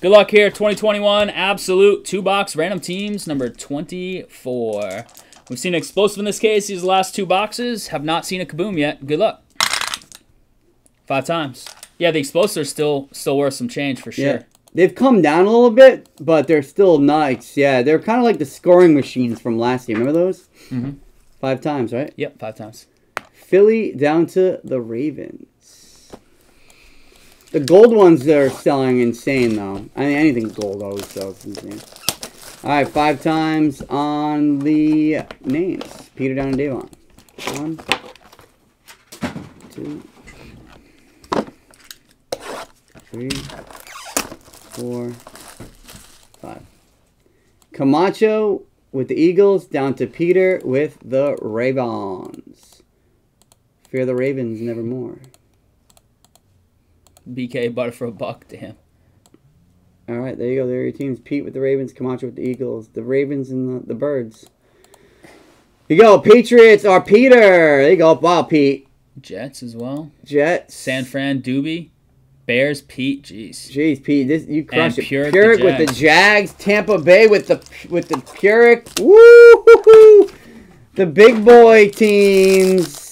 Good luck here. 2021 Absolute two box random teams number 24. We've seen explosive in this case. These last two boxes have not seen a kaboom yet. Good luck. Five times. Yeah, the explosives are still still worth some change for sure. Yeah. They've come down a little bit, but they're still nice. Yeah, they're kind of like the scoring machines from last year. Remember those? Mhm. Five times, right? Yep, five times. Philly down to the Ravens. The gold ones are selling insane though. I mean, anything gold always sells insane. All right, five times on the names. Peter down and Davon. One, two, three, four, five. Camacho with the Eagles down to Peter with the Ravens. Fear the Ravens nevermore. BK butter for a buck to him. All right, there you go. There are your teams. Pete with the Ravens, Camacho with the Eagles, the Ravens and the, the Birds. Here you go. Patriots are Peter. There you go. Wow, Pete. Jets as well. Jets. San Fran Doobie. Bears Pete. Jeez. Jeez, Pete, this you crushed And it. Purick Purick the with the Jags. Tampa Bay with the with the Purick. Woo! hoo! The big boy teams.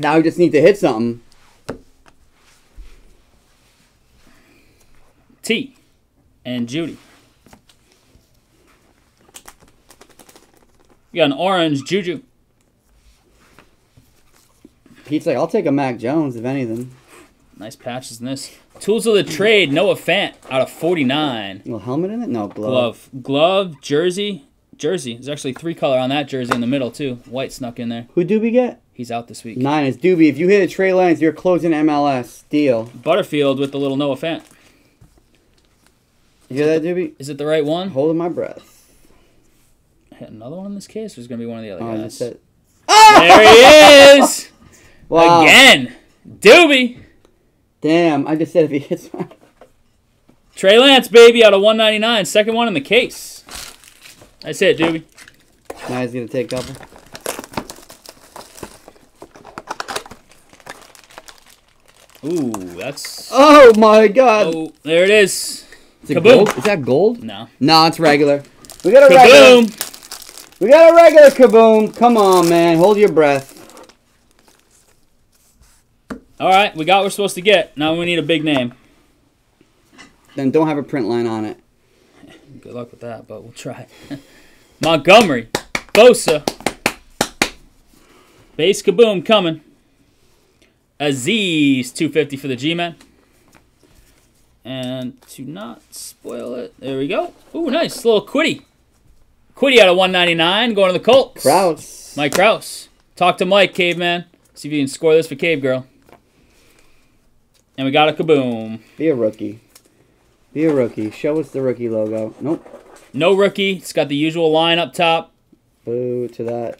Now we just need to hit something. T. And Judy. We got an orange Juju. Pete's like, I'll take a Mac Jones if anything. Nice patches in this. Tools of the trade, Noah Fant out of 49. little helmet in it? No glove. Glove. Glove, jersey. Jersey. There's actually three color on that jersey in the middle, too. White snuck in there. Who do we get? He's out this week. Nine is Doobie. If you hit a Trey Lance, you're closing MLS deal. Butterfield with the little Noah Fant. You hear that, Doobie? Is it the right one? Holding my breath. Hit another one in this case, or is going to be one of the other Oh, guys? that's it. There he is! Wow. Again! Doobie! Damn, I just said if he hits one. Trey Lance, baby, out of 199. Second one in the case. That's it, Doobie. Now he's gonna take a couple. Ooh, that's. Oh my god! Oh, there it is. Is it kaboom. gold? Is that gold? No. No, it's regular. We got a regular. Kaboom! We got a regular kaboom. Come on, man. Hold your breath. All right, we got what we're supposed to get. Now we need a big name. Then don't have a print line on it. Good luck with that, but we'll try. Montgomery, Bosa, base kaboom coming. Aziz, 250 for the G-Man. And to not spoil it, there we go. Ooh, nice little Kwity. Kwity out of 199, going to the Colts. Krause. Mike Kraus. Talk to Mike, caveman. See if you can score this for Cave Girl. And we got a kaboom. Be a rookie. Be a rookie. Show us the rookie logo. Nope. No rookie. It's got the usual line up top. Boo to that.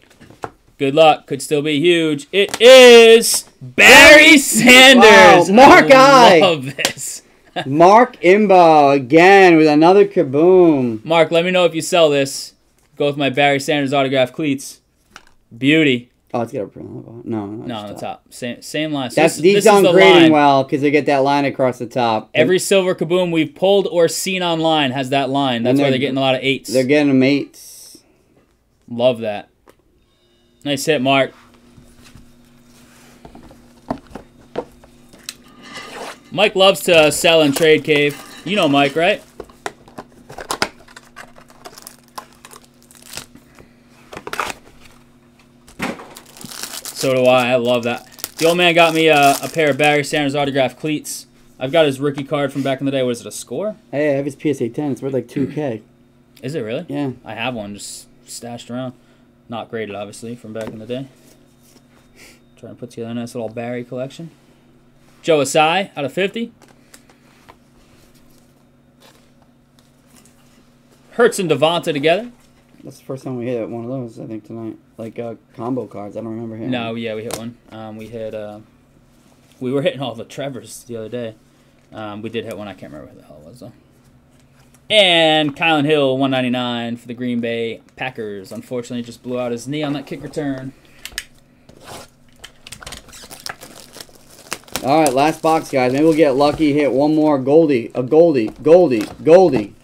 Good luck. Could still be huge. It is Barry Sanders. Wow, Mark I I. love this. Mark Imbo again with another kaboom. Mark, let me know if you sell this. Go with my Barry Sanders autograph cleats. Beauty. Oh, it's got a print on the bottom. No, no, No, on the top. Same same line. So That's this, these don't grading well because they get that line across the top. Every silver kaboom we've pulled or seen online has that line. That's why they're- they're getting a lot of eights. they're getting them eights. Love that. Nice hit, Mark. Mike loves to uh, sell and trade cave. You know Mike, right? So do I. I love that. The old man got me a, a pair of Barry Sanders autograph cleats. I've got his rookie card from back in the day. What is it, a score? Hey, I have his PSA 10. It's worth like 2K. Is it really? Yeah. I have one just stashed around. Not graded, obviously, from back in the day. Trying to put together a nice little Barry collection. Joe Ossai out of 50. Hurts and Devonta together. That's the first time we hit one of those, I think, tonight. Like uh, combo cards. I don't remember hitting. No, yeah, we hit one. Um, we hit. Uh, we were hitting all the Trevors the other day. Um, we did hit one. I can't remember who the hell it was though. And Kylan Hill, 199 for the Green Bay Packers. Unfortunately, just blew out his knee on that kick return. All right, last box, guys. Maybe we'll get lucky. Hit one more Goldie, a Goldie, Goldie, Goldie.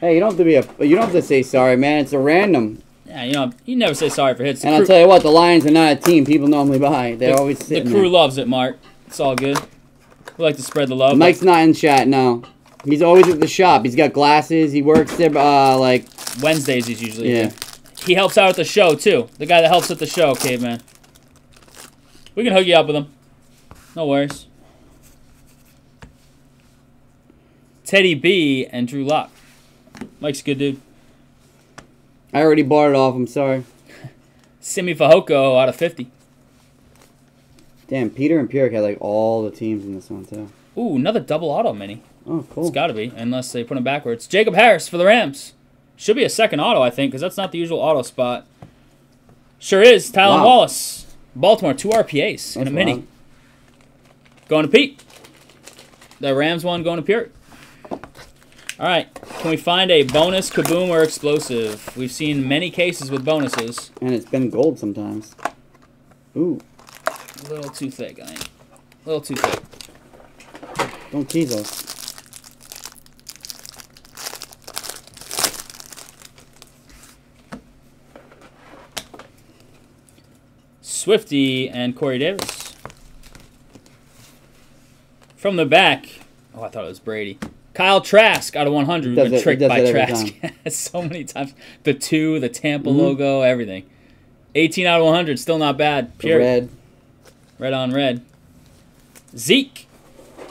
Hey, you don't have to be a. You don't have to say sorry, man. It's a random. Yeah, you know, you never say sorry for hits. And I'll tell you what, the Lions are not a team people normally buy. They're the- always the crew there. loves it, Mark. It's all good. We like to spread the love. Mike's not in chat now. He's always at the shop. He's got glasses. He works there. Uh, like Wednesdays he's usually Yeah. here. He helps out at the show too. The guy that helps at the show, caveman. We can hook you up with him. No worries. Teddy B and Drew Lock. Mike's a good dude. I already bought it off. I'm sorry. Simi Fehoko out of 50. Damn, Peter and Pierre had like all the teams in this one too. Ooh, another double auto mini. Oh, cool. It's got to be, unless they put him backwards. Jacob Harris for the Rams. Should be a second auto, I think, because that's not the usual auto spot. Sure is. Tylan Wow. Wallace. Baltimore, two RPAs in a mini. wild. Going to Pete. The Rams one going to Pierre. All right. Can we find a bonus, kaboom, or explosive? We've seen many cases with bonuses. And it's been gold sometimes. Ooh, A little too thick, I think. A little too thick. don't tease us. Swifty and Corey Davis. From the back. Oh, I thought it was Brady. Kyle Trask out of 100. We've been tricked by Trask so many times. The two, the Tampa Mhm. logo, everything. 18 out of 100, still not bad. The Pure. red. Red on red. Zeke.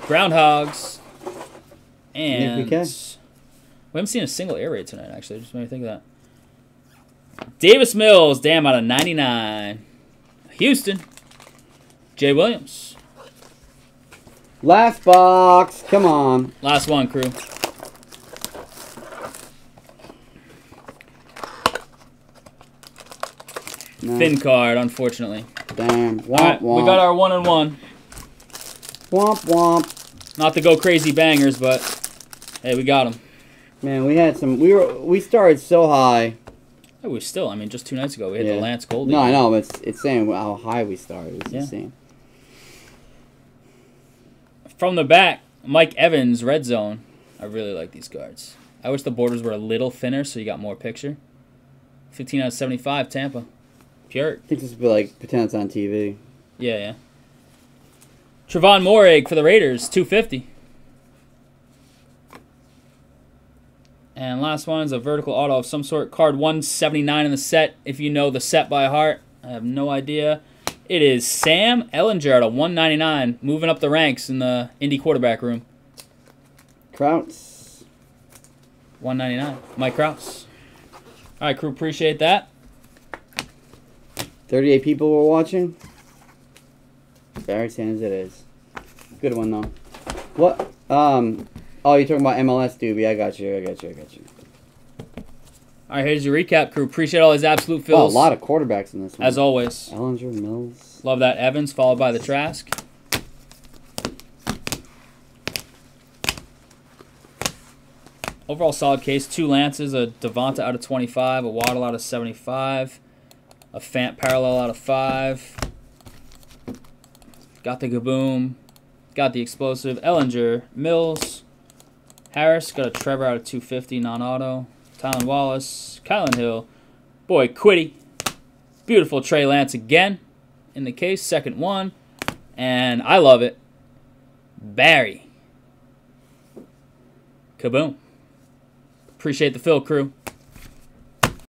Groundhogs. And we haven't seen a single air raid tonight, actually. Just made me think of that. Davis Mills, damn, out of 99. Houston. Jay Williams. Last box. Come on. Last one, crew. No. Thin card, unfortunately. Damn. Womp right, womp. we got our one and one. womp womp. Not to go crazy bangers, but hey, we got them. Man, we had some. We were. We started so high. Hey, we still, I mean, just two nights ago, we had Yeah. the Lance Goldie. No, I know. But it's, it's saying how high we started. It's Yeah. insane. From the back, Mike Evans, red zone. I really like these cards. I wish the borders were a little thinner so you got more picture. 15 out of 75, Tampa. Pure. I think this would be like pretend it's on TV. Yeah, yeah. Trevon Moehrig for the Raiders, 250. And last one is a vertical auto of some sort. Card 179 in the set. If you know the set by heart, I have no idea. It is Sam Ehlinger at a 199, moving up the ranks in the Indy quarterback room. Krauts. 199. Mike Kraus. All right, crew, appreciate that. 38 people were watching. Very same as it is. Good one though. What? Um. Oh, you're talking about MLS, Doobie. I got you. I got you. I got you. All right, here's your recap, crew. Appreciate all his absolute fills. Oh, a lot of quarterbacks in this one. as always. Ehlinger, Mills. Love that Evans, followed by the Trask. Overall solid case. Two Lances, a Devonta out of 25, a Waddle out of 75, a Fant parallel out of 5. Got the Kaboom. Got the Explosive. Ehlinger, Mills, Harris. Got a Trevor out of 250, non-auto. Tylan Wallace, Kylan Hill. Boy, Kwity. Beautiful Trey Lance again in the case, second one. And I love it. Barry. Kaboom. Appreciate the fill, crew.